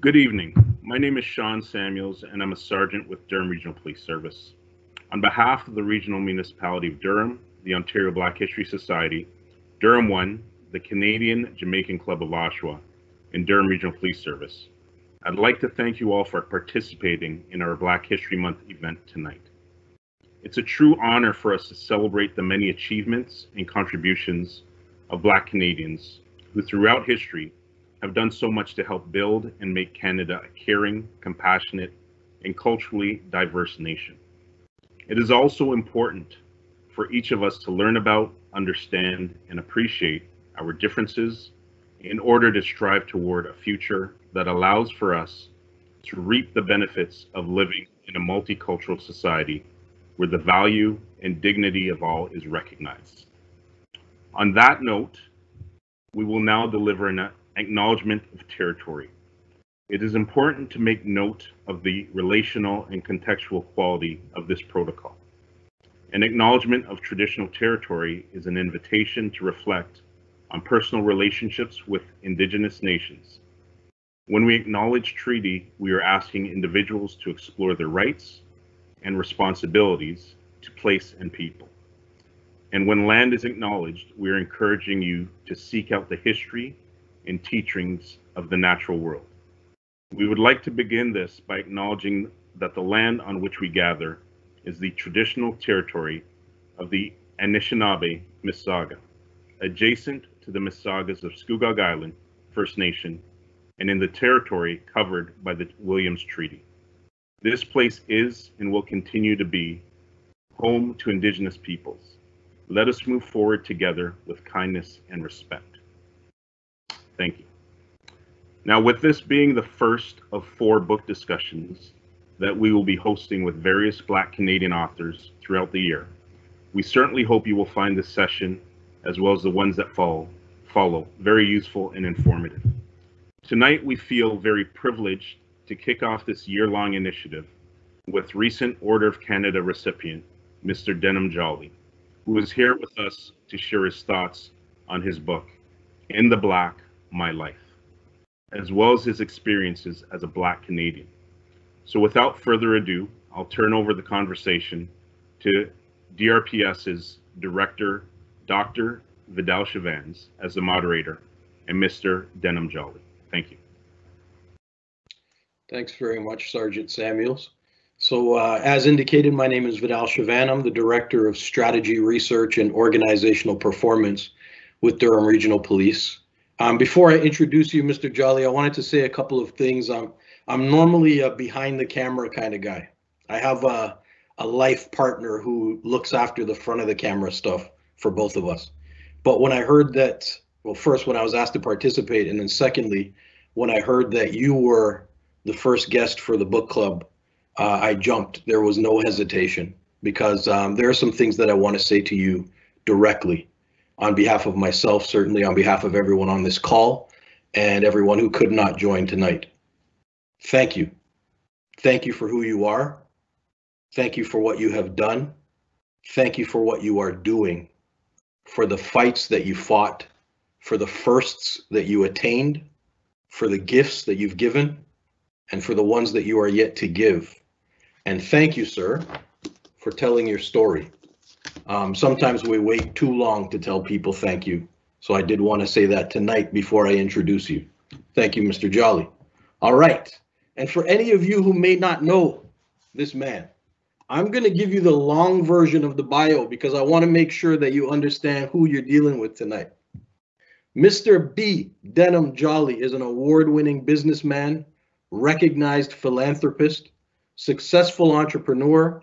Good evening. My name is Sean Samuels, and I'm a sergeant with Durham Regional Police Service. On behalf of the Regional Municipality of Durham, the Ontario Black History Society, Durham One, the Canadian Jamaican Club of Oshawa, and Durham Regional Police Service, I'd like to thank you all for participating in our Black History Month event tonight. It's a true honor for us to celebrate the many achievements and contributions of Black Canadians who throughout history have done so much to help build and make Canada a caring, compassionate, and culturally diverse nation. It is also important for each of us to learn about, understand, and appreciate our differences in order to strive toward a future that allows for us to reap the benefits of living in a multicultural society where the value and dignity of all is recognized. On that note, we will now deliver an acknowledgement of territory. It is important to make note of the relational and contextual quality of this protocol. An acknowledgement of traditional territory is an invitation to reflect on personal relationships with Indigenous nations. When we acknowledge treaty, we are asking individuals to explore their rights and responsibilities to place and people. And when land is acknowledged, we are encouraging you to seek out the history and teachings of the natural world. We would like to begin this by acknowledging that the land on which we gather is the traditional territory of the Anishinaabe Mississauga, adjacent to the Mississaugas of Scugog Island First Nation and in the territory covered by the Williams Treaty. This place is and will continue to be home to Indigenous peoples. Let us move forward together with kindness and respect. Thank you. Now, with this being the first of four book discussions that we will be hosting with various Black Canadian authors throughout the year, we certainly hope you will find this session, as well as the ones that follow, follow very useful and informative. Tonight, we feel very privileged to kick off this year-long initiative with recent Order of Canada recipient, Mr. Denham Jolly, who is here with us to share his thoughts on his book, In the Black, my life, as well as his experiences as a Black Canadian. So without further ado, I'll turn over the conversation to DRPS's Director, Dr. Vidal Chavannes, as the moderator, and Mr. Denham Jolly. Thank you. Thanks very much, Sergeant Samuels. So uh, as indicated, my name is Vidal Chavannes. I'm the Director of Strategy, Research, and Organizational Performance with Durham Regional Police. Um, before I introduce you, Mr. Jolly, I wanted to say a couple of things. Um, I'm normally a behind the camera kind of guy. I have a, a life partner who looks after the front of the camera stuff for both of us. But when I heard that, well, first when I was asked to participate, and then secondly, when I heard that you were the first guest for the book club, uh, I jumped. There was no hesitation because um, there are some things that I want to say to you directly on behalf of myself, certainly on behalf of everyone on this call and everyone who could not join tonight. Thank you. Thank you for who you are. Thank you for what you have done. Thank you for what you are doing, for the fights that you fought, for the firsts that you attained, for the gifts that you've given, and for the ones that you are yet to give. And thank you, sir, for telling your story. Um, sometimes we wait too long to tell people thank you. So I did want to say that tonight before I introduce you. Thank you, Mr. Jolly. All right. And for any of you who may not know this man, I'm going to give you the long version of the bio because I want to make sure that you understand who you're dealing with tonight. Mr. B. Denham Jolly is an award winning businessman, recognized philanthropist, successful entrepreneur,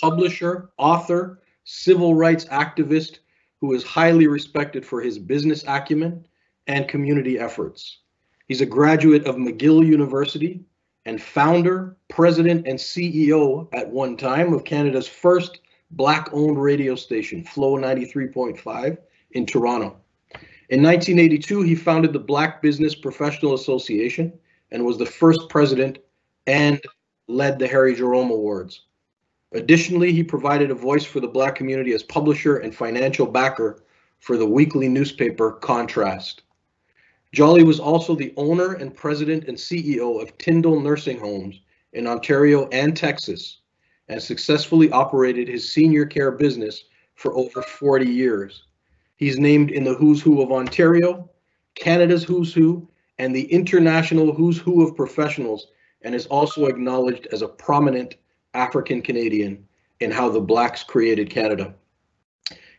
publisher, author, civil rights activist who is highly respected for his business acumen and community efforts. He's a graduate of McGill University and founder, president, and CEO at one time of Canada's first Black owned radio station, Flow 93.5 in Toronto. In 1982, he founded the Black Business Professional Association and was the first president and led the Harry Jerome Awards. Additionally, he provided a voice for the Black community as publisher and financial backer for the weekly newspaper Contrast. Jolly was also the owner and president and CEO of Tyndall Nursing Homes in Ontario and Texas, and successfully operated his senior care business for over 40 years. He's named in the Who's Who of Ontario, Canada's Who's Who, and the International Who's Who of Professionals, and is also acknowledged as a prominent African Canadian and how the Blacks created Canada.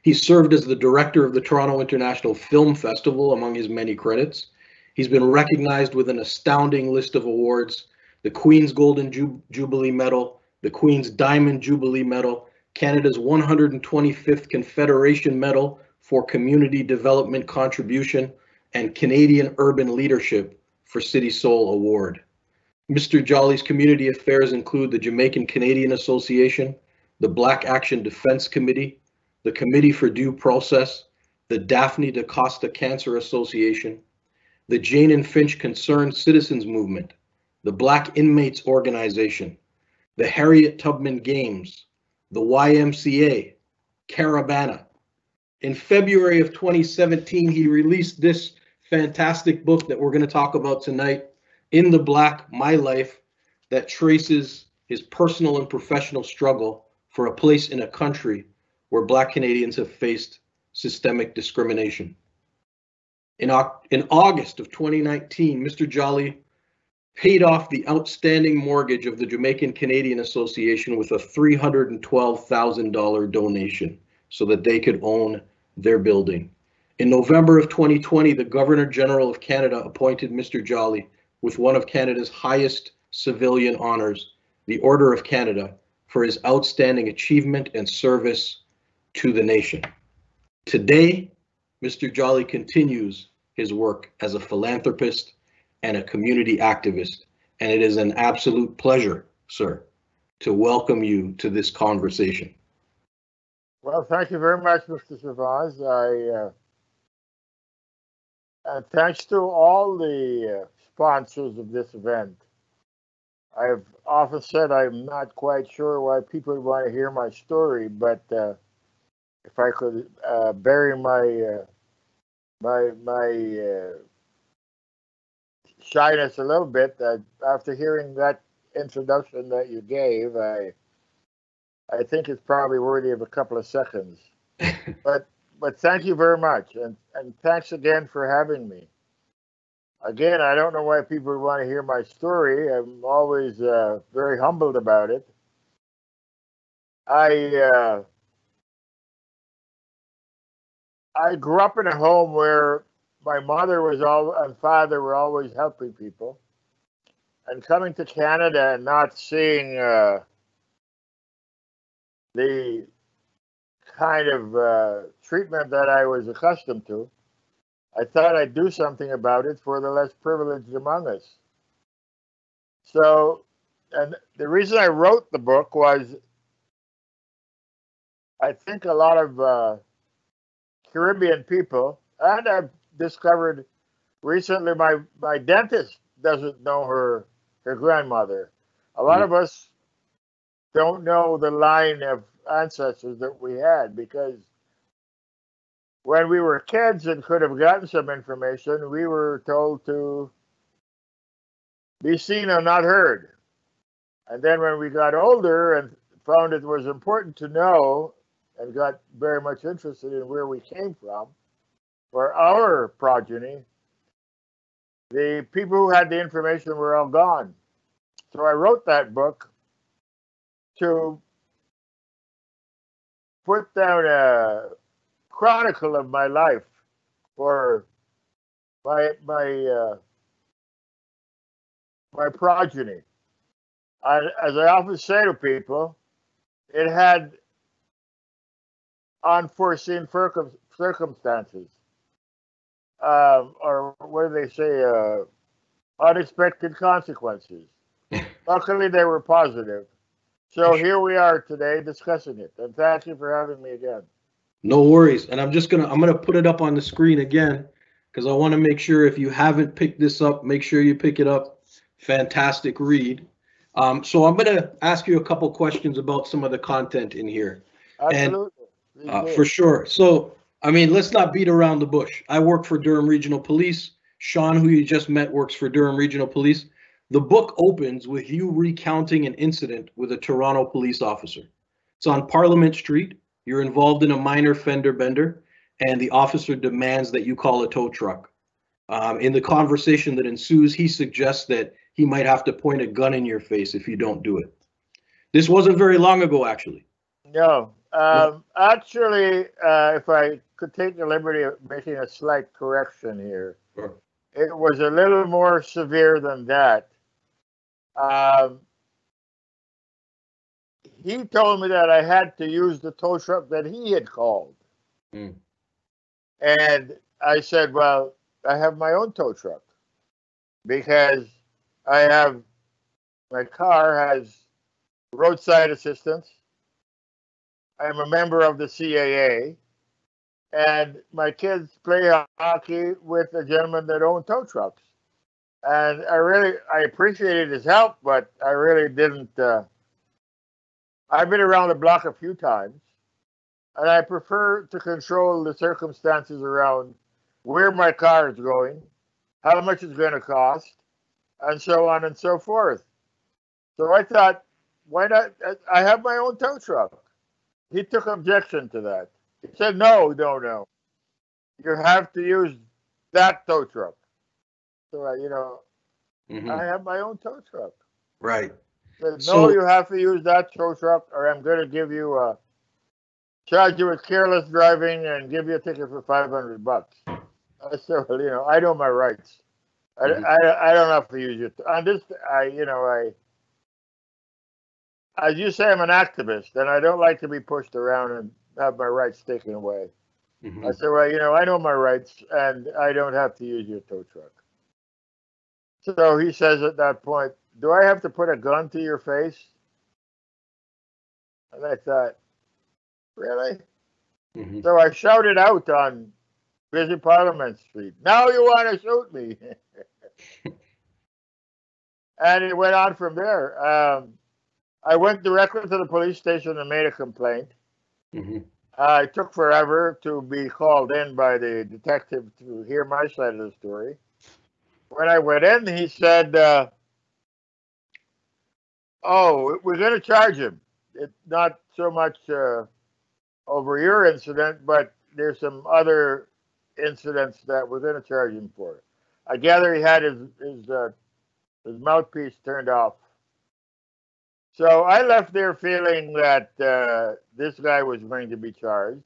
He served as the director of the Toronto International Film Festival among his many credits. He's been recognized with an astounding list of awards, the Queen's Golden Ju Jubilee Medal, the Queen's Diamond Jubilee Medal, Canada's 125th Confederation Medal for Community Development Contribution, and Canadian Urban Leadership for City Soul Award. Mr. Jolly's community affairs include the Jamaican Canadian Association, the Black Action Defense Committee, the Committee for Due Process, the Daphne da Costa Cancer Association, the Jane and Finch Concerned Citizens Movement, the Black Inmates Organization, the Harriet Tubman Games, the YMCA, Caribana. In February of 2017, he released this fantastic book that we're going to talk about tonight, In the Black, My Life, that traces his personal and professional struggle for a place in a country where Black Canadians have faced systemic discrimination. In, in August of 2019, Mr. Jolly paid off the outstanding mortgage of the Jamaican Canadian Association with a $312,000 donation so that they could own their building. In November of 2020, the Governor General of Canada appointed Mr. Jolly with one of Canada's highest civilian honors, the Order of Canada, for his outstanding achievement and service to the nation. Today, Mr. Jolly continues his work as a philanthropist and a community activist, and it is an absolute pleasure, sir, to welcome you to this conversation. Well, thank you very much, Mr. Savaz. I uh, and thanks to all the uh, sponsors of this event. I've often said I'm not quite sure why people want to hear my story, but uh, if I could uh, bury my uh, my my uh, shyness a little bit, uh, after hearing that introduction that you gave, I I think it's probably worthy of a couple of seconds. but but thank you very much, and and thanks again for having me. Again, I don't know why people would want to hear my story. I'm always uh, very humbled about it. I uh, I grew up in a home where my mother was all and father were always helping people, and coming to Canada and not seeing uh, the kind of uh, treatment that I was accustomed to, I thought I'd do something about it for the less privileged among us. So, and the reason I wrote the book was I think a lot of uh, Caribbean people, and I've discovered recently my my dentist doesn't know her her grandmother. A lot mm. of us don't know the line of ancestors that we had because when we were kids and could have gotten some information, we were told to be seen and not heard. And then when we got older and found it was important to know and got very much interested in where we came from for our progeny, the people who had the information were all gone. So I wrote that book to put down a chronicle of my life for my my uh, my progeny. I, as I often say to people, it had unforeseen circumstances, um, or what do they say, uh, unexpected consequences. Luckily, they were positive. So here we are today discussing it, and thank you for having me again. No worries, and I'm just gonna I'm gonna put it up on the screen again because I want to make sure if you haven't picked this up, make sure you pick it up. Fantastic read. Um, so I'm gonna ask you a couple questions about some of the content in here. Absolutely. Uh, for sure. So, I mean, let's not beat around the bush. I work for Durham Regional Police. Sean, who you just met, works for Durham Regional Police. The book opens with you recounting an incident with a Toronto police officer. It's on Parliament Street. You're involved in a minor fender bender, and the officer demands that you call a tow truck. Um, in the conversation that ensues, he suggests that he might have to point a gun in your face if you don't do it. This wasn't very long ago, actually. No, um, actually, uh, if I could take the liberty of making a slight correction here, Sure. it was a little more severe than that. Um, he told me that I had to use the tow truck that he had called. Hmm. And I said, well, I have my own tow truck because I have my car has roadside assistance. I'm a member of the CAA, and my kids play hockey with a gentleman that owns tow trucks. And I really I appreciated his help, but I really didn't. Uh, I've been around the block a few times, and I prefer to control the circumstances around where my car is going, how much it's going to cost, and so on and so forth. So I thought, why not? I have my own tow truck. He took objection to that. He said, no, no, no. You have to use that tow truck. So, I, you know, Mhm. I have my own tow truck. Right. Said, no, So- you have to use that tow truck, or I'm going to give you a charge you with careless driving and give you a ticket for 500 bucks. I said, well, you know, I know my rights. I, Mhm. I, I don't have to use it. On just, I, you know, I, as you say, I'm an activist, and I don't like to be pushed around and have my rights taken away. Mhm. I said, well, you know, I know my rights, and I don't have to use your tow truck. So he says at that point, do I have to put a gun to your face? And I thought, really? Mhm. So I shouted out on busy Parliament Street, now you want to shoot me. and it went on from there. Um, I went directly to the police station and made a complaint. Mhm. Uh, it took forever to be called in by the detective to hear my side of the story. When I went in, he said, uh, "Oh, we're going to charge him. It's not so much uh, over your incident, but there's some other incidents that we're going to charge him for." I gather he had his his uh, his mouthpiece turned off. So I left there feeling that uh, this guy was going to be charged.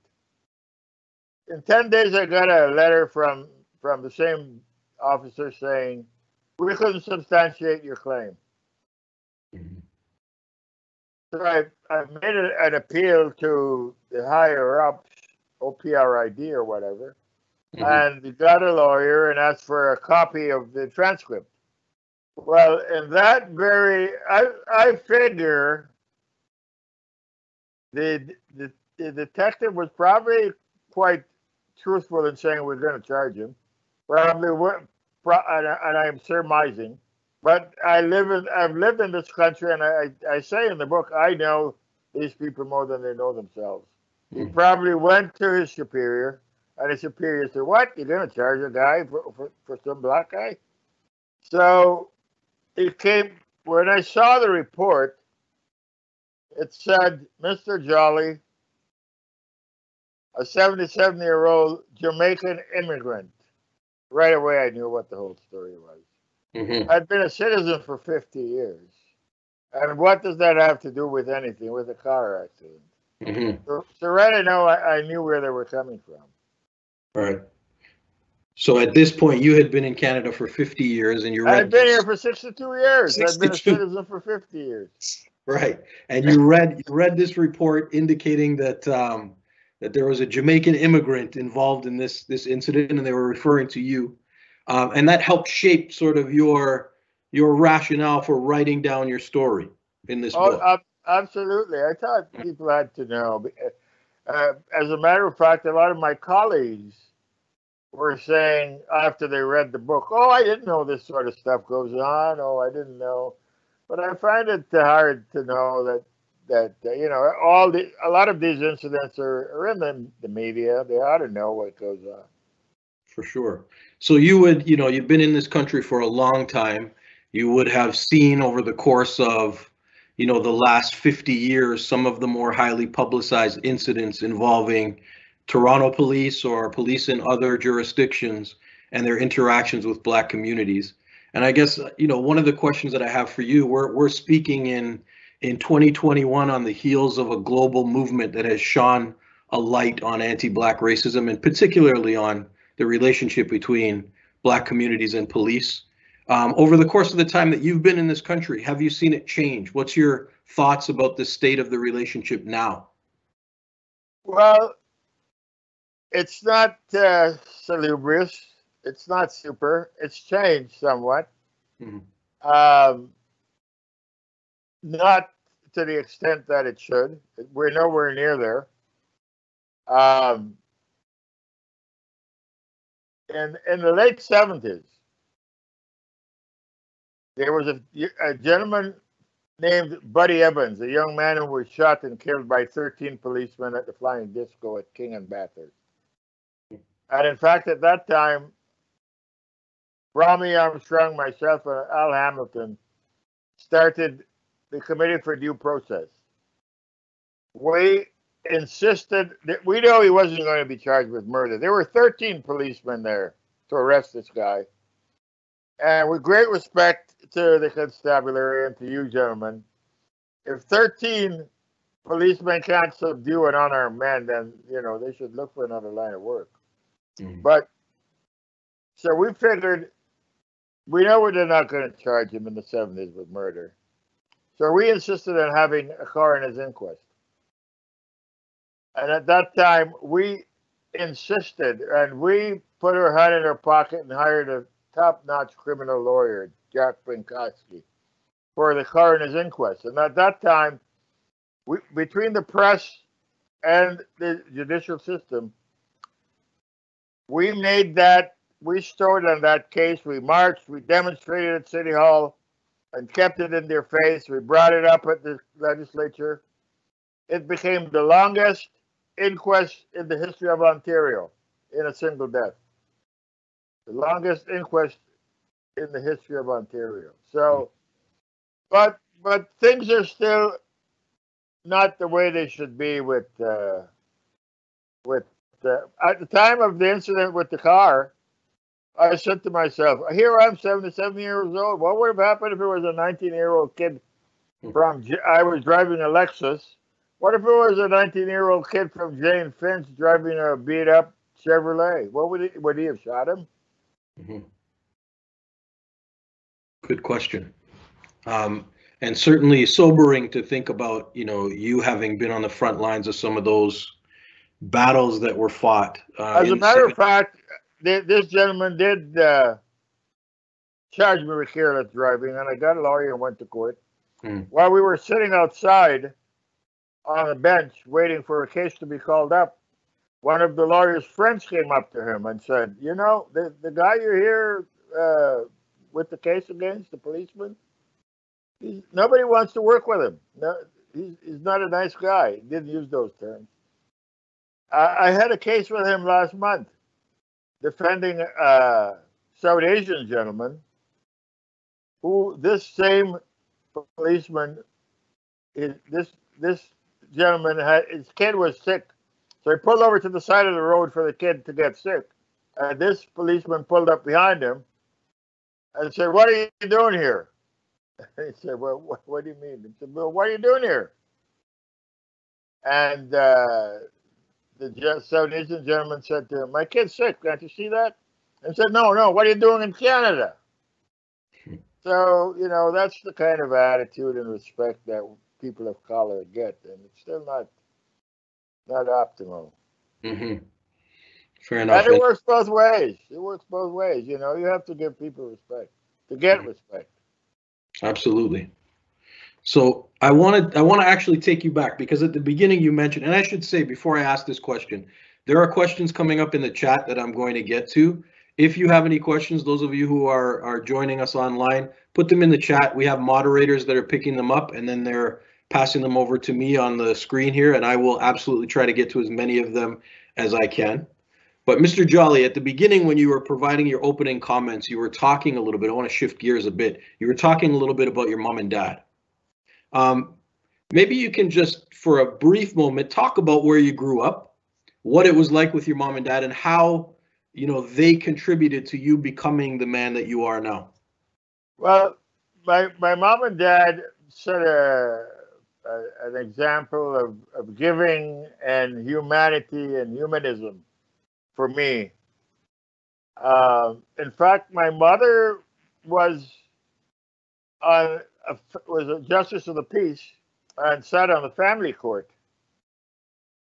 In 10 days, I got a letter from, from the same officer saying, we couldn't substantiate your claim. So I, I made an appeal to the higher ups, OPRID or whatever, Mhm. and got a lawyer and asked for a copy of the transcript. Well, in that very, I I figure the the, the detective was probably quite truthful in saying we're going to charge him. Probably were, pro- I- and I'm surmising, but I live in I've lived in this country, and I I say in the book I know these people more than they know themselves. He Mhm. probably went to his superior, and his superior said, "What? You're going to charge a guy for, for, for some black guy?" So it came when I saw the report. It said, "Mr. Jolly, a 77-year-old Jamaican immigrant." Right away, I knew what the whole story was. Mhm. I've been a citizen for 50 years, and what does that have to do with anything with a car accident? Mhm. So, right I know I, knew where they were coming from. Right. So at this point, you had been in Canada for 50 years and you read. I've been here for 62 years. I've been a citizen for 50 years. Right. And you read, you read this report indicating that, um, that there was a Jamaican immigrant involved in this, this incident and they were referring to you. Um, and that helped shape sort of your, your rationale for writing down your story in this Oh, book. ab- absolutely. I thought people had to know. Uh, as a matter of fact, a lot of my colleagues were saying after they read the book, "Oh, I didn't know this sort of stuff goes on. Oh, I didn't know." But I find it hard to know that that uh, you know all the a lot of these incidents are, are in the, the media. They ought to know what goes on. for sure. So you would, you know, you've been in this country for a long time. You would have seen over the course of, you know, the last 50 years, some of the more highly publicized incidents involving Toronto police or police in other jurisdictions and their interactions with black communities. And I guess, you know, one of the questions that I have for you, we're, we're speaking in in 2021 on the heels of a global movement that has shone a light on anti-black racism and particularly on the relationship between black communities and police. Um, over the course of the time that you've been in this country, have you seen it change? What's your thoughts about the state of the relationship now? Well, it's not uh, salubrious. It's not super. It's changed somewhat. Mhm. Um, not to the extent that it should. We're nowhere near there. Um, in in the late seventies, there was a, a gentleman named Buddy Evans, a young man who was shot and killed by 13 policemen at the Flying Disco at King and Bathurst. And in fact, at that time, Bromley Armstrong, myself, and Al Hamilton started the Committee for Due Process. We insisted that we know he wasn't going to be charged with murder. There were 13 policemen there to arrest this guy. And with great respect to the constabulary and to you gentlemen, if 13 policemen can't subdue an unarmed man, then, you know, they should look for another line of work. Mhm. But so we figured we know we're not going to charge him in the 70s with murder. So we insisted on having a coroner's inquest. And at that time, we insisted and we put her hand in her pocket and hired a top notch criminal lawyer, Jack Pinkofsky, for the coroner's inquest. And at that time, we, between the press and the judicial system, we made that, we stood on that case, we marched, we demonstrated at City Hall and kept it in their face. We brought it up at the legislature. It became the longest inquest in the history of Ontario in a single death. The longest inquest in the history of Ontario. So, but but things are still not the way they should be with uh, with uh, at the time of the incident with the car. I said to myself, here I'm 77 years old. What would have happened if it was a 19 year old kid from, I was driving a Lexus. What if it was a 19 year old kid from Jane Finch driving a beat up Chevrolet? What would he, would he have shot him? Mhm. Good question. Um, and certainly sobering to think about, you know, you having been on the front lines of some of those battles that were fought. Uh, As a matter of fact, th- this gentleman did uh, charge me with careless driving, and I got a lawyer and went to court. Hmm. While we were sitting outside on a bench waiting for a case to be called up, one of the lawyer's friends came up to him and said, "You know, the the guy you're here uh, with the case against the policeman, nobody wants to work with him. No, he's he's not a nice guy. He didn't use those terms." I, I had a case with him last month defending a South Asian gentleman who this same policeman, is, this this gentleman had his kid was sick, so he pulled over to the side of the road for the kid to get sick, and this policeman pulled up behind him and said, "What are you doing here?" he said, "Well, what, what do you mean?" He said, "Well, what are you doing here?" And uh, the South Asian gentleman said to him, "My kid's sick. Can't you see that?" And said, "No, no. What are you doing in Canada?" So you know that's the kind of attitude and respect that people of color get, and it's still not not optimal. Mhm. Fair enough. And it works both ways. It works both ways. You know, you have to give people respect to get respect. Absolutely. So I wanted I want to actually take you back because at the beginning you mentioned, and I should say before I ask this question, there are questions coming up in the chat that I'm going to get to. If you have any questions, those of you who are are joining us online, put them in the chat. We have moderators that are picking them up and then they're passing them over to me on the screen here, and I will absolutely try to get to as many of them as I can. But Mr. Jolly, at the beginning, when you were providing your opening comments, you were talking a little bit. I want to shift gears a bit. You were talking a little bit about your mom and dad. Um, maybe you can just, for a brief moment, talk about where you grew up, what it was like with your mom and dad, and how you know they contributed to you becoming the man that you are now. Well, my my mom and dad set a, a an example of, of giving and humanity and humanism for me. Uh, in fact, my mother was on a, was a justice of the peace and sat on the family court.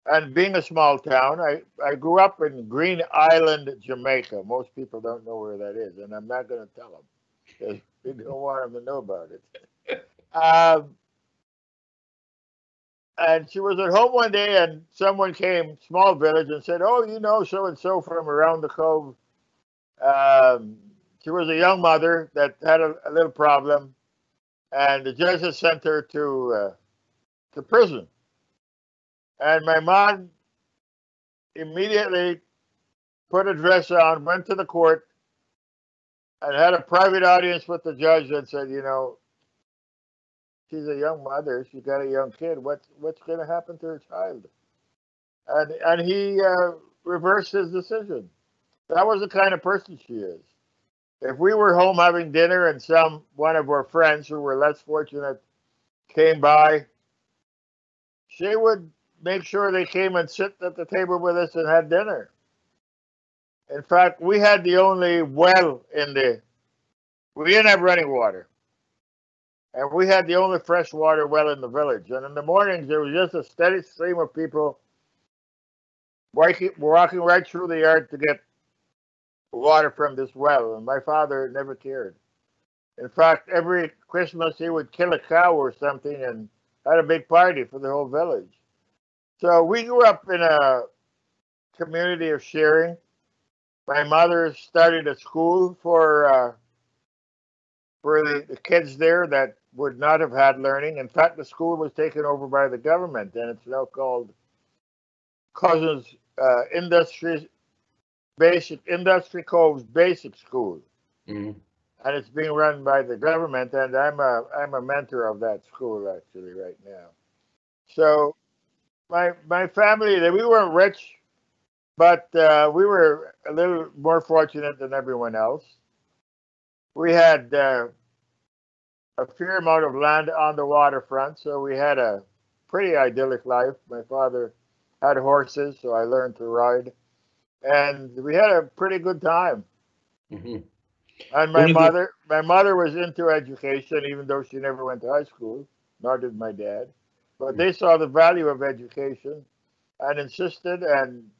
And being a small town, I, I grew up in Green Island, Jamaica. Most people don't know where that is, and I'm not going to tell them because we don't want them to know about it. Um, and she was at home one day, and someone came, small village, and said, "Oh, you know, so and so from around the cove." Um, she was a young mother that had a, a little problem, and the judge sent her to uh, to prison. And my mom immediately put a dress on, went to the court, and had a private audience with the judge and said, you know, she's a young mother, she's got a young kid. What's what's going to happen to her child? And and he uh, reversed his decision. That was the kind of person she is. If we were home having dinner and some one of our friends who were less fortunate came by, she would make sure they came and sit at the table with us and had dinner. In fact, we had the only well in the, we didn't have running water. And we had the only fresh water well in the village. And in the mornings, there was just a steady stream of people walking, walking right through the yard to get water from this well. And my father never cared. In fact, every Christmas, he would kill a cow or something and had a big party for the whole village. So we grew up in a community of sharing. My mother started a school for uh, for the, the, kids there that would not have had learning. In fact, the school was taken over by the government, and it's now called Cousins uh, Industries Basic Industry Coves Basic School, mm-hmm. and it's being run by the government. And I'm a I'm a mentor of that school actually right now. So my my family we weren't rich, but uh, we were a little more fortunate than everyone else. We had uh, a fair amount of land on the waterfront, so we had a pretty idyllic life. My father had horses, so I learned to ride, and we had a pretty good time. Mm-hmm. And my mother, the- my mother was into education, even though she never went to high school. Nor did my dad. But they saw the value of education and insisted and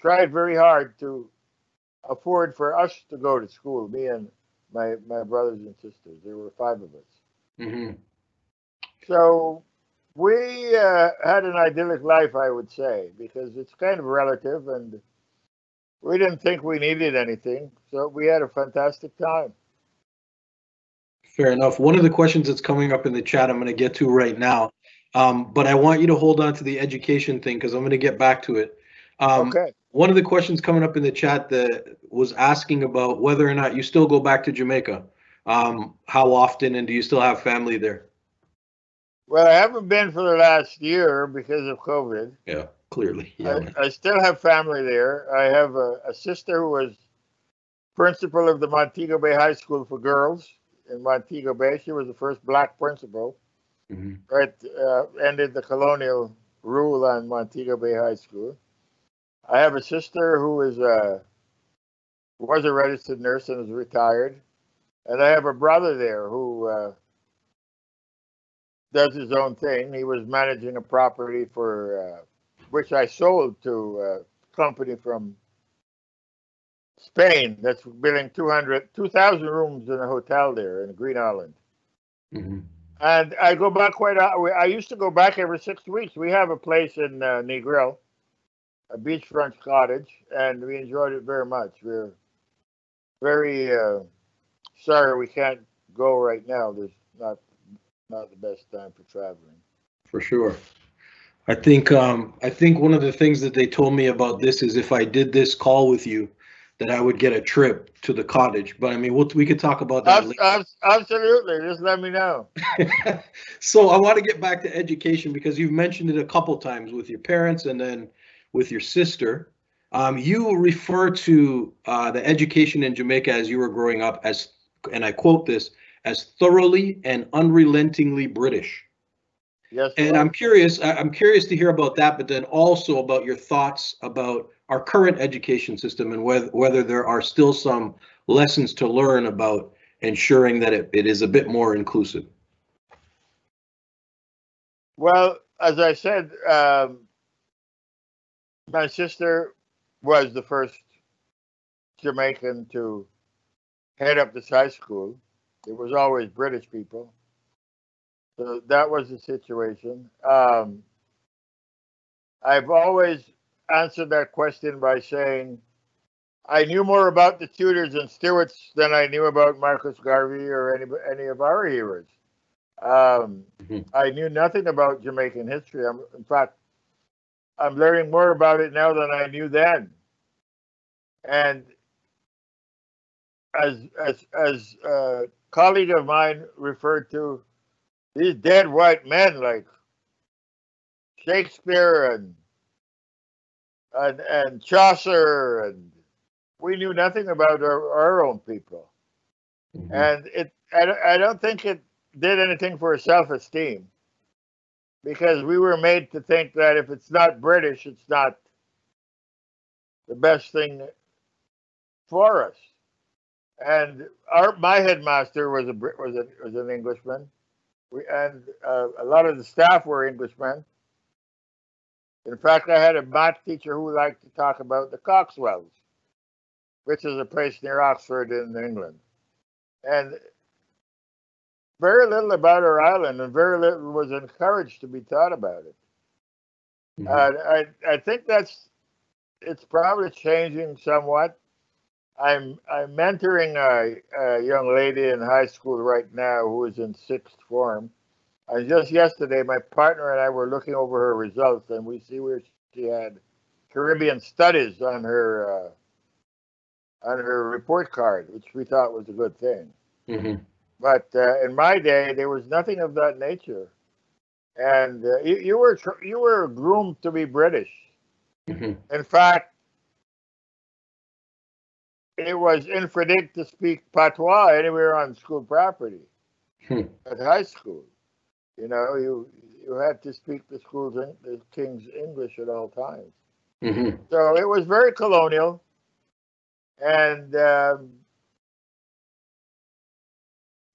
tried very hard to afford for us to go to school, me and my, my brothers and sisters. There were five of us. Mm-hmm. So we uh, had an idyllic life, I would say, because it's kind of relative and we didn't think we needed anything. So we had a fantastic time. Fair enough. One of the questions that's coming up in the chat, I'm going to get to right now. Um, but I want you to hold on to the education thing because I'm going to get back to it. Um, okay. One of the questions coming up in the chat that was asking about whether or not you still go back to Jamaica. Um, how often, and do you still have family there? Well, I haven't been for the last year because of COVID. Yeah, clearly. Yeah. I, I still have family there. I have a, a sister who was principal of the Montego Bay High School for Girls in Montego Bay. She was the first black principal. Mm-hmm. Right, uh, ended the colonial rule on Montego Bay High School. I have a sister who is a uh, was a registered nurse and is retired, and I have a brother there who uh, does his own thing. He was managing a property for uh, which I sold to a company from Spain that's building 200, 2,000 rooms in a hotel there in Green Island. Mm-hmm. And I go back quite. I used to go back every six weeks. We have a place in uh, Negril, a beachfront cottage, and we enjoyed it very much. We're very uh, sorry we can't go right now. There's not not the best time for traveling. For sure. I think um, I think one of the things that they told me about this is if I did this call with you, that I would get a trip to the cottage. But I mean, we'll, we could talk about that. Abs- later. abs- Absolutely, just let me know. so I want to get back to education because you've mentioned it a couple times with your parents and then with your sister. Um, you refer to uh, the education in Jamaica as you were growing up as, and I quote this, as thoroughly and unrelentingly British. Yes. And. I'm curious, I'm curious to hear about that, but then also about your thoughts about our current education system and whether, whether there are still some lessons to learn about ensuring that it, it is a bit more inclusive. Well, as I said, um, my sister was the first Jamaican to head up this high school. It was always British people. So that was the situation. Um, I've always answered that question by saying I knew more about the Tudors and Stuarts than I knew about Marcus Garvey or any any of our heroes. Um, Mhm. I knew nothing about Jamaican history. I'm, in fact, I'm learning more about it now than I knew then. And as as as a colleague of mine referred to these dead white men like Shakespeare and and and Chaucer and we knew nothing about our, our own people. Mhm. And it I, don't- I don't think it did anything for self-esteem because we were made to think that if it's not British, it's not the best thing for us. And our my headmaster was a was a was an Englishman, we, and uh, a lot of the staff were Englishmen. In fact, I had a math teacher who liked to talk about the Cotswolds, which is a place near Oxford in England, and very little about our island, and very little was encouraged to be taught about it. Mhm. Uh, I I think that's it's probably changing somewhat. I'm I'm mentoring a, a young lady in high school right now who is in sixth form. And just yesterday, my partner and I were looking over her results, and we see where she had Caribbean studies on her uh, on her report card, which we thought was a good thing. Mhm. But uh, in my day, there was nothing of that nature, and uh, you, you were tr- you were groomed to be British. Mhm. In fact, it was infradig to speak patois anywhere on school property Hmm. at high school. You know, you you had to speak the school's the king's English at all times. Mhm. So it was very colonial, and um,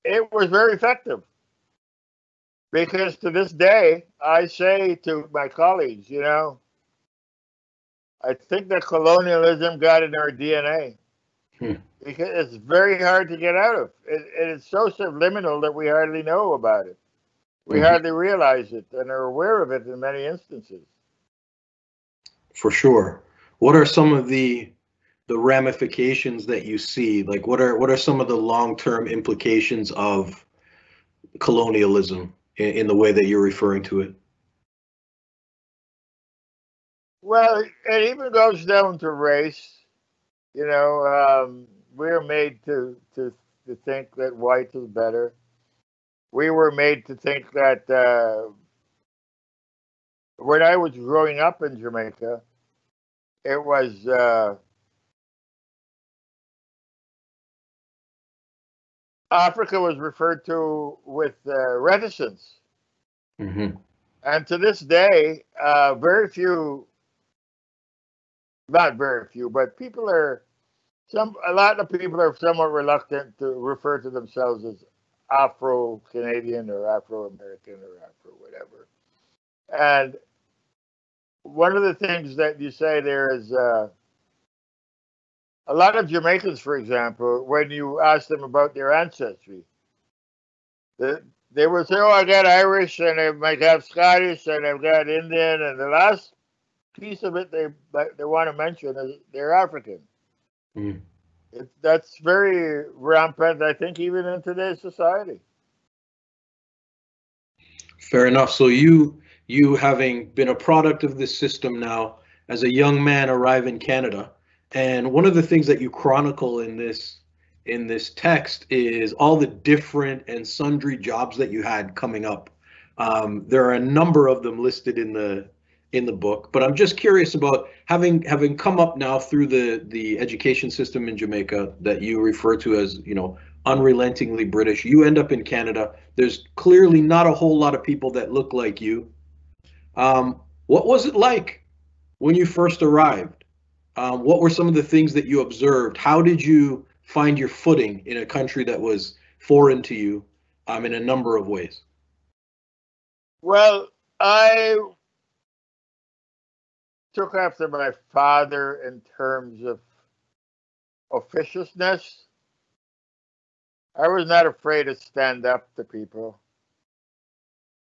it was very effective. Because to this day, I say to my colleagues, you know, I think that colonialism got in our DNA. Hmm. Because it's very hard to get out of. It, it is so subliminal that we hardly know about it. We Mhm. hardly realize it and are aware of it in many instances. For sure. What are some of the the ramifications that you see? Like what are what are some of the long-term implications of colonialism in, in the way that you're referring to it? Well, it even goes down to race. You know, um, we're made to, to to think that white is better. We were made to think that uh, when I was growing up in Jamaica, it was uh, Africa was referred to with uh, reticence. Mhm. And to this day, uh, very few, not very few, but people are, some, a lot of people are somewhat reluctant to refer to themselves as Afro Canadian or Afro American or Afro whatever. And one of the things that you say there is uh, a lot of Jamaicans, for example, when you ask them about their ancestry, they, they will say, "Oh, I got Irish, and I might have Scottish, and I've got Indian," and the last piece of it they they want to mention is they're African. Mm. It, that's very rampant, I think, even in today's society. Fair enough. So you you having been a product of this system now as a young man arrive in Canada. And one of the things that you chronicle in this in this text is all the different and sundry jobs that you had coming up. Um, there are a number of them listed in the in the book, but I'm just curious about having having come up now through the the education system in Jamaica that you refer to as you know unrelentingly British. You end up in Canada. There's clearly not a whole lot of people that look like you. Um, what was it like when you first arrived? Um, what were some of the things that you observed? How did you find your footing in a country that was foreign to you um, in a number of ways? Well, I took after my father in terms of officiousness. I was not afraid to stand up to people.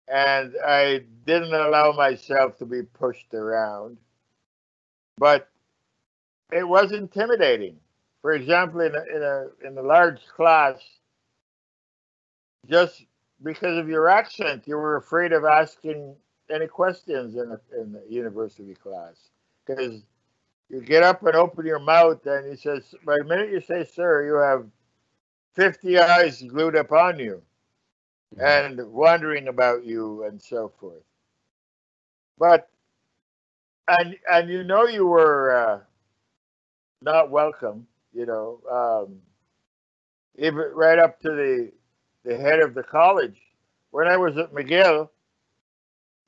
And I didn't allow myself to be pushed around. But it was intimidating. For example, in a, in a, in a large class, just because of your accent, you were afraid of asking any questions in a, in the university class because you get up and open your mouth and he says, by the minute you say, sir, you have 50 eyes glued upon you and wondering about you and so forth. But, and, and you know, you were uh, not welcome, you know, um, even right up to the, the head of the college. When I was at McGill,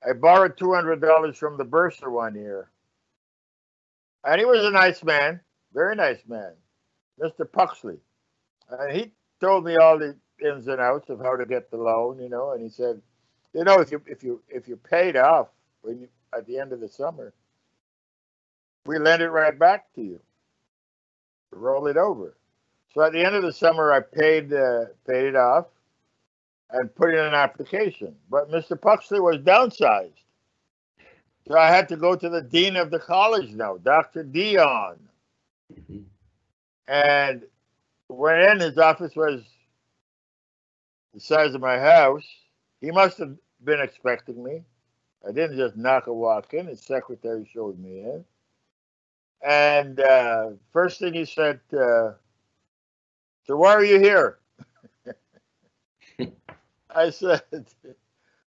I borrowed $200 from the bursar one year. And he was a nice man, very nice man, Mr. Puxley. And he told me all the ins and outs of how to get the loan, you know, and he said, you know, if you if you if you paid off when you at the end of the summer, we lend it right back to you. Roll it over. So at the end of the summer, I paid uh, paid it off, and put in an application. But Mr. Puxley was downsized. So I had to go to the dean of the college now, Dr. Dion. And went in, his office was the size of my house. He must have been expecting me. I didn't just knock and walk in. His secretary showed me in. And uh, first thing he said, uh, so why are you here? I said,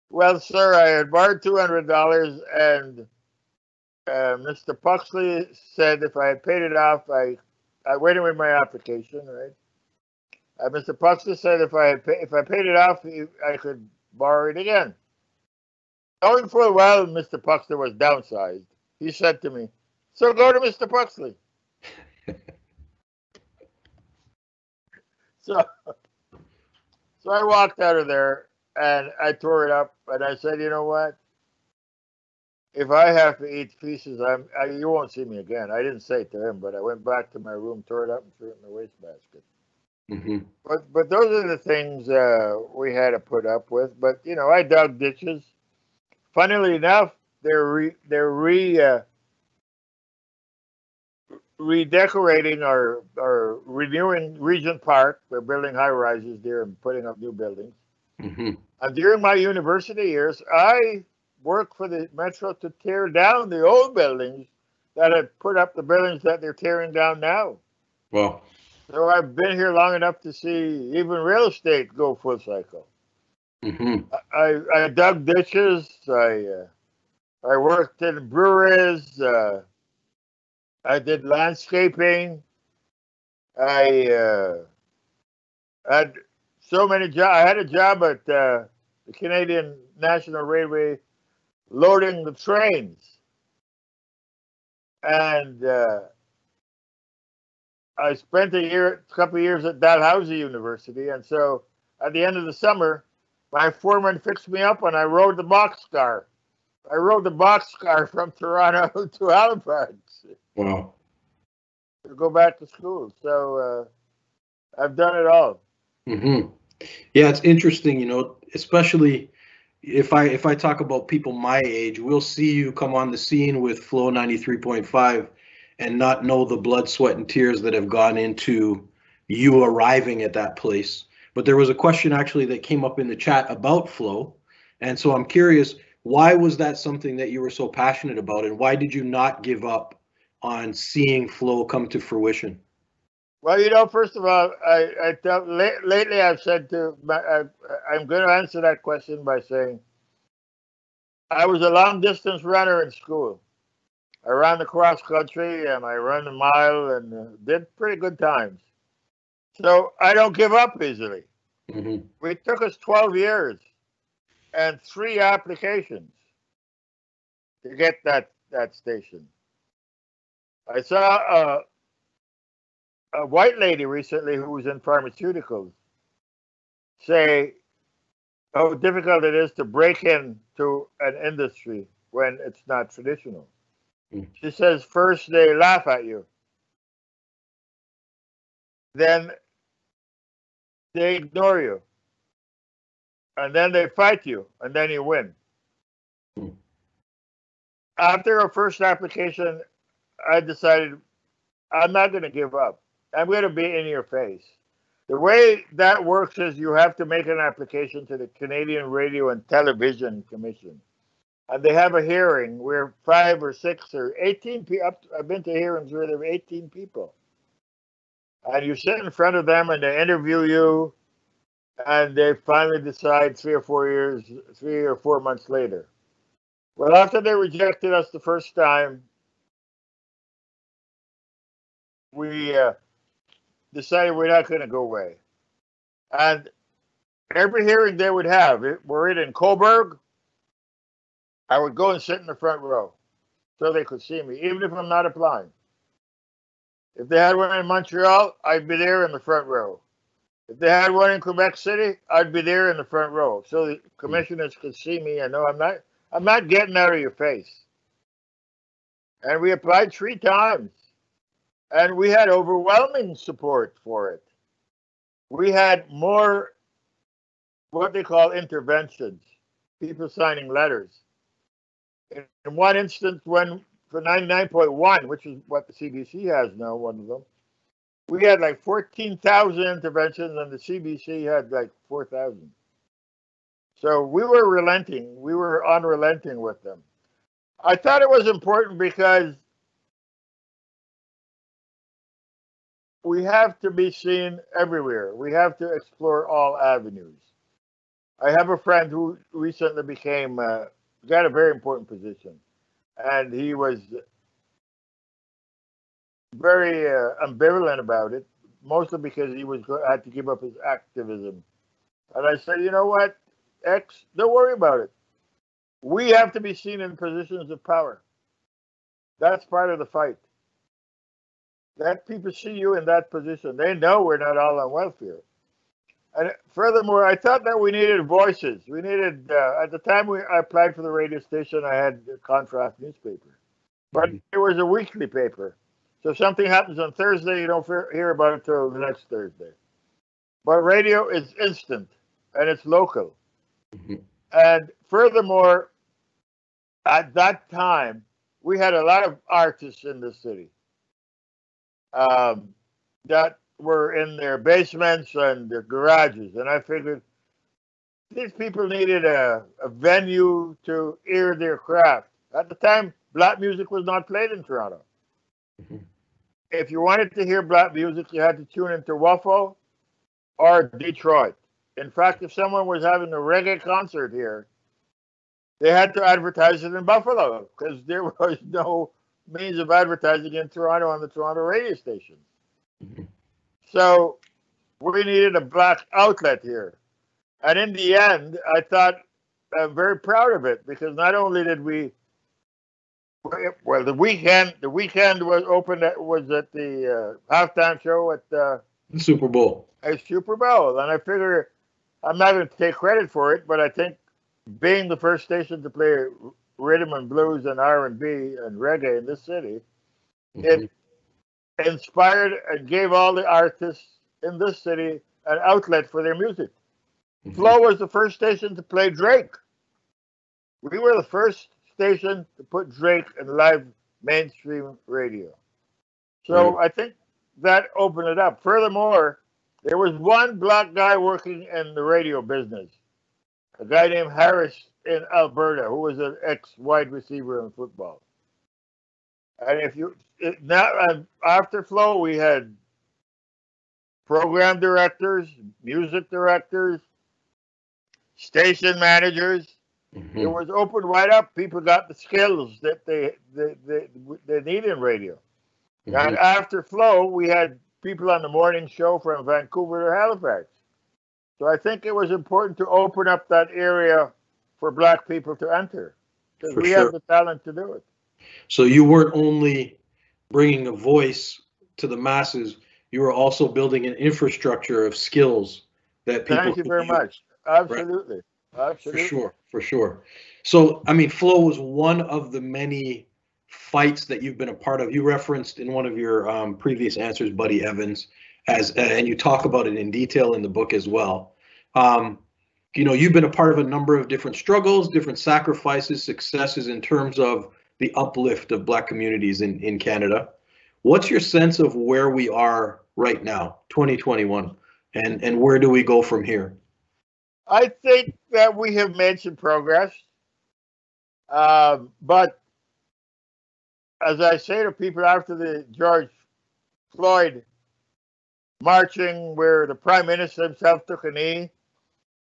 well, sir, I had borrowed $200 and uh, Mr. Puxley said if I had paid it off, I, I in with my application, right? Uh, Mr. Puxley said if I had pay, if I paid it off, I could borrow it again. Knowing for a while Mr. Puxley was downsized, he said to me, so go to Mr. Puxley. so so I walked out of there and I tore it up and I said, you know what? If I have to eat pieces, I'm I, you won't see me again. I didn't say it to him, but I went back to my room, tore it up, and threw it in the wastebasket. Mm-hmm. But but those are the things uh, we had to put up with. But you know, I dug ditches. Funnily enough, they're re, they're re uh, redecorating or or renewing Regent Park. They're building high rises there and putting up new buildings. Mm-hmm. And during my university years, I worked for the Metro to tear down the old buildings that had put up the buildings that they're tearing down now. Well, so I've been here long enough to see even real estate go full cycle. Mm-hmm. I, I dug ditches. I uh, I worked in breweries. Uh, I did landscaping. I uh, had so many jobs. I had a job at uh, the Canadian National Railway loading the trains. And uh, I spent a year, a couple years at Dalhousie University. And so at the end of the summer, my foreman fixed me up and I rode the boxcar. I rode the boxcar from Toronto to Halifax. Wow. To go back to school. So uh, I've done it all. Mm-hmm. Yeah, it's interesting, you know, especially if I if I talk about people my age, we'll see you come on the scene with Flow 93.5 and not know the blood, sweat, and tears that have gone into you arriving at that place. But there was a question actually that came up in the chat about Flow. And so I'm curious, Why was that something that you were so passionate about, and why did you not give up on seeing Flow come to fruition? Well, you know, first of all, I, I tell, lately I've said to, I, I'm going to answer that question by saying, I was a long distance runner in school. I ran the cross country and I ran a mile and uh, did pretty good times. So I don't give up easily. Mm-hmm. It took us 12 years and three applications to get that, that station. I saw a, a white lady recently who was in pharmaceuticals say how difficult it is to break into an industry when it's not traditional. Mm. She says first they laugh at you, then they ignore you, and then they fight you, and then you win. Mm. After a first application, I decided I'm not going to give up. I'm going to be in your face. The way that works is you have to make an application to the Canadian Radio and Television Commission. And they have a hearing where five or six or 18 people, I've been to hearings where there are 18 people. And you sit in front of them and they interview you and they finally decide three or four years, three or four months later. Well, after they rejected us the first time, we uh, decided we're not going to go away. And every hearing they would have, were it in Cobourg, I would go and sit in the front row so they could see me, even if I'm not applying. If they had one in Montreal, I'd be there in the front row. If they had one in Quebec City, I'd be there in the front row so the commissioners could see me and know I'm not I'm not getting out of your face. And we applied three times and we had overwhelming support for it. We had more what they call interventions, people signing letters. In one instance, when for 99.1, which is what the CBC has now, one of them, we had like 14,000 interventions and the CBC had like 4,000. So we were relenting. We were unrelenting with them. I thought it was important because we have to be seen everywhere. We have to explore all avenues. I have a friend who recently became uh, got a very important position, and he was very uh, ambivalent about it, mostly because he was had to give up his activism. And I said, you know what, X, don't worry about it. We have to be seen in positions of power. That's part of the fight that people see you in that position. They know we're not all on welfare. And furthermore, I thought that we needed voices. We needed, uh, at the time we, I applied for the radio station, I had a contrast newspaper, but mm-hmm. it was a weekly paper. So if something happens on Thursday, you don't hear about it till the next Thursday. But radio is instant and it's local. Mm-hmm. And furthermore, at that time, we had a lot of artists in the city um, that were in their basements and their garages. And I figured these people needed a, a venue to air their craft. At the time, black music was not played in Toronto. Mm-hmm. If you wanted to hear black music, you had to tune into Buffalo or Detroit. In fact, if someone was having a reggae concert here, they had to advertise it in Buffalo because there was no means of advertising in Toronto on the Toronto radio station. Mm-hmm. So we needed a black outlet here. And in the end, I thought I'm very proud of it because not only did we well the Weeknd the Weeknd was open at, was at the uh, halftime show at uh, the Super Bowl. A Super Bowl, and I figure I'm not going to take credit for it, but I think being the first station to play rhythm and blues and R&B and reggae in this city, mm-hmm. it inspired and gave all the artists in this city an outlet for their music. Mm-hmm. Flow was the first station to play Drake. We were the first station to put Drake in live mainstream radio. So mm-hmm. I think that opened it up. Furthermore, there was one black guy working in the radio business, a guy named Harris in Alberta who was an ex wide receiver in football. And if you it, now and after Flow, we had program directors, music directors, station managers. Mhm. It was open right up. People got the skills that they they, they, they need in radio. And Mhm. after Flow, we had people on the morning show from Vancouver to Halifax. So I think it was important to open up that area for black people to enter. Because we sure. have the talent to do it. So you weren't only bringing a voice to the masses, you were also building an infrastructure of skills that people. Thank you very use. much. Absolutely. Absolutely. For sure, for sure. So, I mean, flow was one of the many fights that you've been a part of. You referenced in one of your um, previous answers, Buddy Evans, as and you talk about it in detail in the book as well. Um, you know, you've been a part of a number of different struggles, different sacrifices, successes in terms of the uplift of Black communities in in Canada. What's your sense of where we are right now, 2021, and and where do we go from here? I think that we have made some progress. Um, but as I say to people after the George Floyd marching, where the Prime Minister himself took a knee,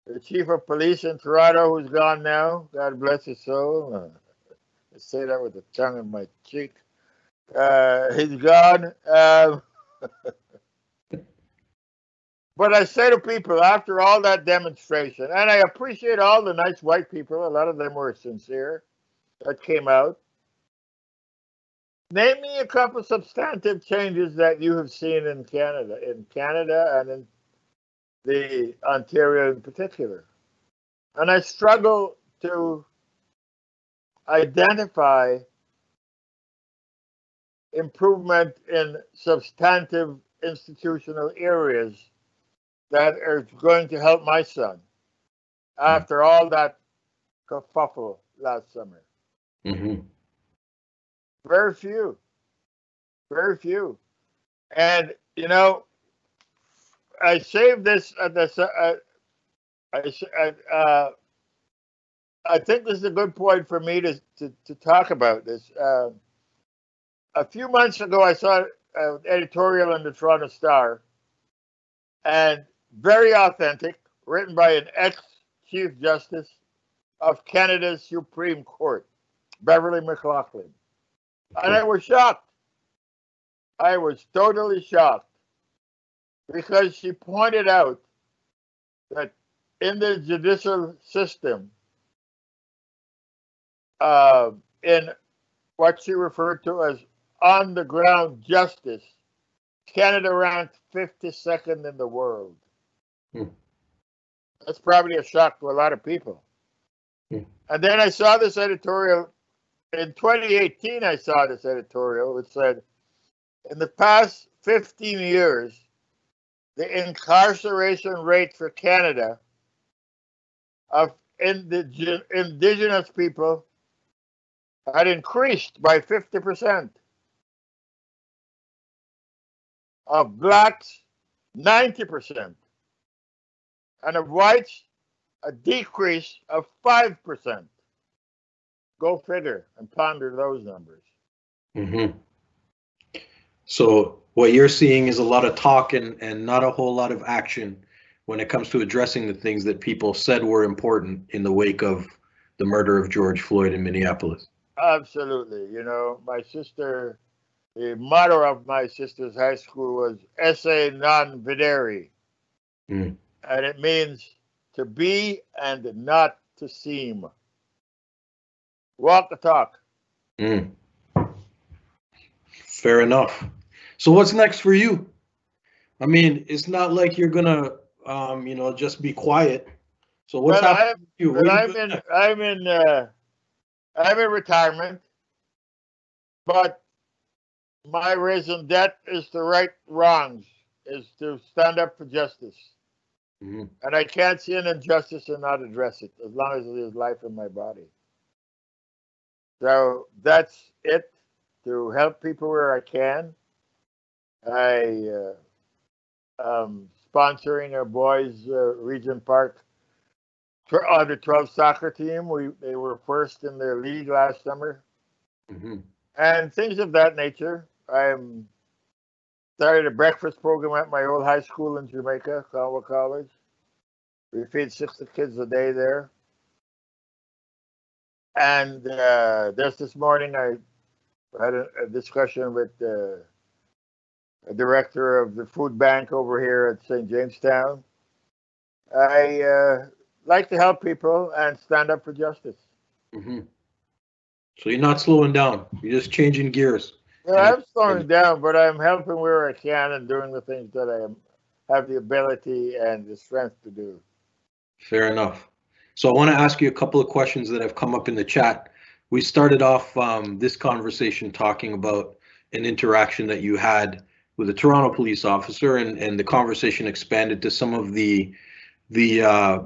the Chief of Police in Toronto, who's gone now, God bless his soul. Uh, I say that with the tongue in my cheek. Uh, he's gone. Um, But I say to people after all that demonstration, and I appreciate all the nice white people, a lot of them were sincere, that came out. Name me a couple substantive changes that you have seen in Canada, in Canada and in the Ontario in particular. And I struggle to identify improvement in substantive institutional areas that are going to help my son after all that kerfuffle last summer. Mm-hmm. Very few. Very few. And, you know, I saved this at the, uh, I, s- uh, uh, I think this is a good point for me to, to, to talk about this. Uh, a few months ago, I saw an editorial in the Toronto Star, and very authentic, written by an ex Chief Justice of Canada's Supreme Court, Beverley McLachlin. And I was shocked. I was totally shocked because she pointed out that in the judicial system, uh, in what she referred to as on the ground justice, Canada ranked 52nd in the world. Hmm. That's probably a shock to a lot of people. Hmm. And then I saw this editorial in 2018. I saw this editorial. It said, in the past 15 years, the incarceration rate for Canada of indig- indigenous people had increased by 50%. Of blacks, 90%. And of whites, a decrease of 5%. Go figure and ponder those numbers. Mm-hmm. So what you're seeing is a lot of talk and, and not a whole lot of action when it comes to addressing the things that people said were important in the wake of the murder of George Floyd in Minneapolis. Absolutely. You know, my sister, the motto of my sister's high school was esse non videre. Mm. And it means to be and not to seem. Walk the talk. Mm. Fair enough. So what's next for you? I mean, it's not like you're gonna, um, you know, just be quiet. So what's Well, happening you? What well, are you I'm in? I'm in uh, I'm in retirement, but my raison d'etre is to right wrongs, is to stand up for justice. Mhm. And I can't see an injustice and not address it as long as there's life in my body. So that's it to help people where I can. I uh, um sponsoring a boys uh, Regent Park under 12 soccer team. We they were first in their league last summer, hmm and things of that nature. I'm started a breakfast program at my old high school in Jamaica, Cornwall College. We feed 60 kids a day there. And uh, just this morning, I had a, a discussion with the director of the food bank over here at St. Jamestown. I uh, like to help people and stand up for justice. hmm So you're not slowing down. You're just changing gears. Yeah, I'm slowing down, but I'm helping where I can and doing the things that I am, have the ability and the strength to do. Fair enough. So I want to ask you a couple of questions that have come up in the chat. We started off um, this conversation talking about an interaction that you had with a Toronto police officer, and and the conversation expanded to some of the the uh,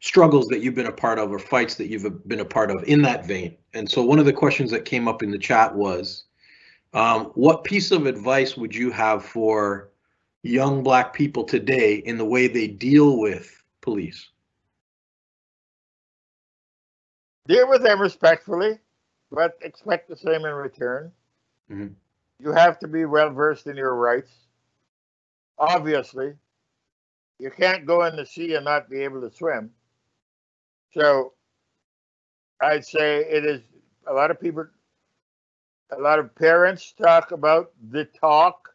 struggles that you've been a part of or fights that you've been a part of in that vein. And so one of the questions that came up in the chat was, um, what piece of advice would you have for young black people today in the way they deal with police? Deal with them respectfully, but expect the same in return. Mhm. You have to be well versed in your rights. Obviously, you can't go in the sea and not be able to swim. So, I'd say it is a lot of people, a lot of parents talk about the talk.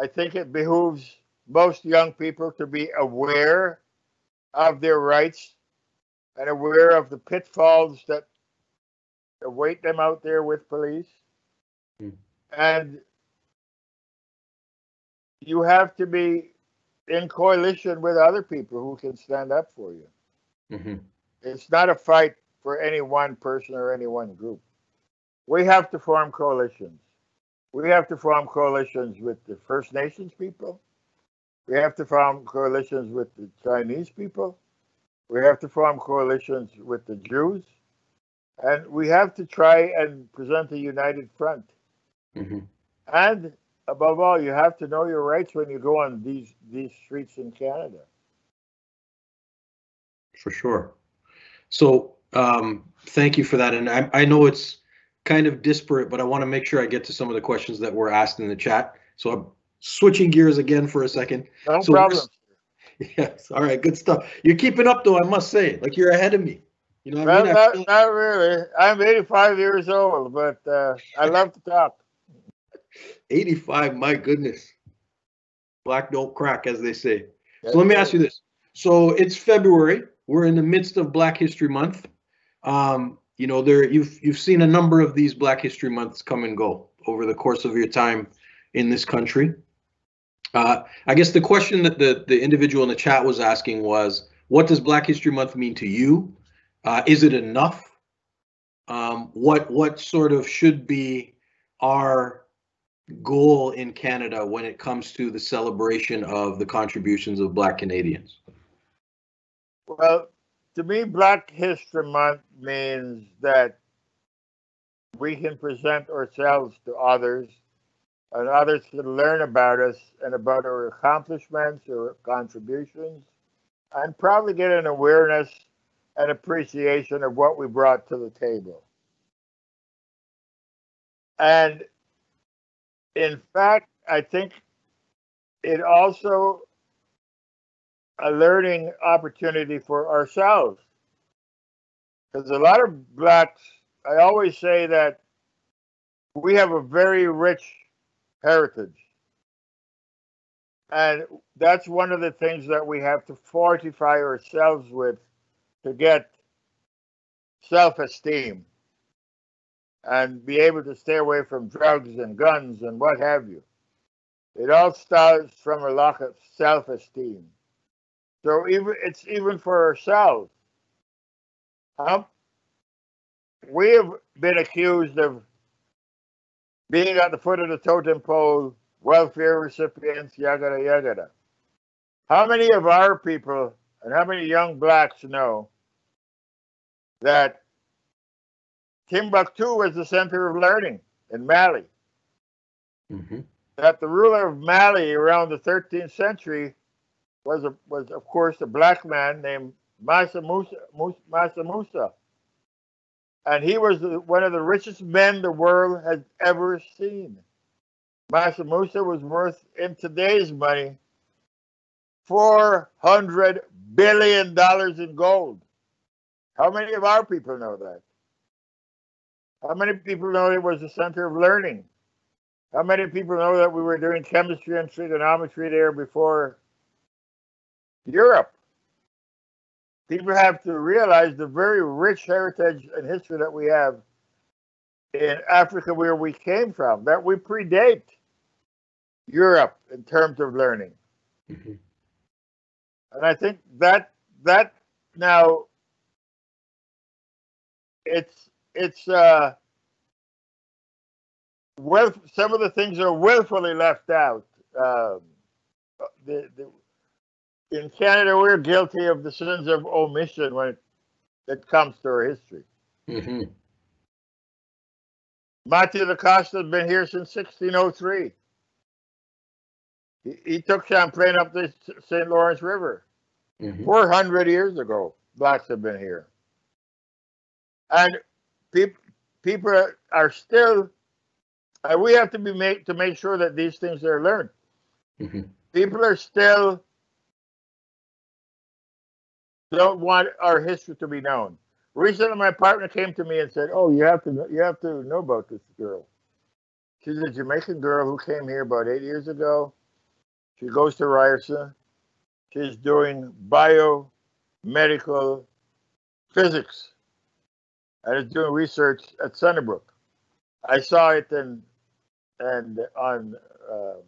I think it behooves most young people to be aware of their rights and aware of the pitfalls that await them out there with police. And you have to be in coalition with other people who can stand up for you. hmm It's not a fight for any one person or any one group. We have to form coalitions. We have to form coalitions with the First Nations people. We have to form coalitions with the Chinese people. We have to form coalitions with the Jews. And we have to try and present a united front. Hmm And above all, you have to know your rights when you go on these these streets in Canada. For sure. So um, thank you for that. And I, I know it's kind of disparate, but I want to make sure I get to some of the questions that were asked in the chat. So I'm switching gears again for a second. No So problem. Yes. All right. Good stuff. You're keeping up though, I must say. Like you're ahead of me. You know what I mean? Not, not really. I'm 85 years old, but uh, I love to talk. 85, my goodness. Black don't crack, as they say. So let me ask you this. So it's February. We're in the midst of Black History Month. Um, you know, there you've you've seen a number of these Black History Months come and go over the course of your time in this country. Uh, I guess the question that the the individual in the chat was asking was, what does Black History Month mean to you? Uh, is it enough? Um, what what sort of should be our goal in Canada when it comes to the celebration of the contributions of Black Canadians? Well, to me, Black History Month means that we can present ourselves to others and others can learn about us and about our accomplishments or contributions and probably get an awareness and appreciation of what we brought to the table. And in fact, I think it also a learning opportunity for ourselves. Because a lot of blacks, I always say that we have a very rich heritage. And that's one of the things that we have to fortify ourselves with to get self esteem and be able to stay away from drugs and guns and what have you. It all starts from a lack of self esteem. So even it's even for ourselves. Um, we have been accused of being at the foot of the totem pole, welfare recipients, yagada yagada. How many of our people and how many young blacks know that Timbuktu was the center of learning in Mali? Mm-hmm. That the ruler of Mali around the 13th century was a, was of course a black man named Mansa Musa, Mus- Musa. And he was one of the richest men the world has ever seen. Mansa Musa was worth, in today's money, $400 billion in gold. How many of our people know that? How many people know it was a center of learning? How many people know that we were doing chemistry and trigonometry there before Europe? People have to realize the very rich heritage and history that we have in Africa where we came from, that we predate Europe in terms of learning. Mhm. And I think that that now it's it's uh well some of the things are willfully left out. Um, the, the, in Canada, we're guilty of the sins of omission when it, it comes to our history. Mhm. Mathieu da Costa has been here since 1603. He, he took Champlain up the St. Lawrence River. Mhm. 400 years ago, blacks have been here. And people people are, still, and we have to be made to make sure that these things are learned. Mhm. People are still don't want our history to be known. Recently, my partner came to me and said, "Oh, you have to know, you have to know about this girl. She's a Jamaican girl who came here about eight years ago. She goes to Ryerson. She's doing biomedical physics and was doing research at Sunnybrook. I saw it and and on um,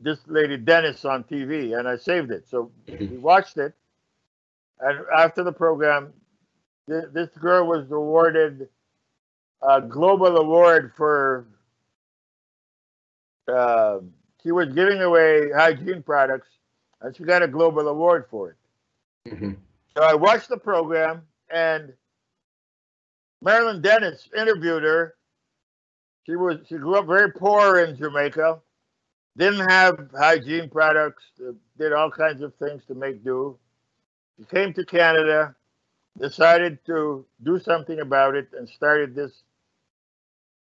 this lady Denis on TV, and I saved it. So we watched it, and after the program, th- this girl was awarded a global award for. um she was giving away hygiene products, and she got a global award for it. Mhm. So I watched the program, and Marilyn Denis interviewed her. She was she grew up very poor in Jamaica, didn't have hygiene products, uh, did all kinds of things to make do. She came to Canada, decided to do something about it, and started this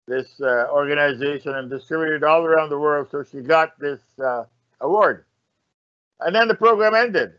this uh, organization and distributed all around the world. So she got this uh, award, and then the program ended.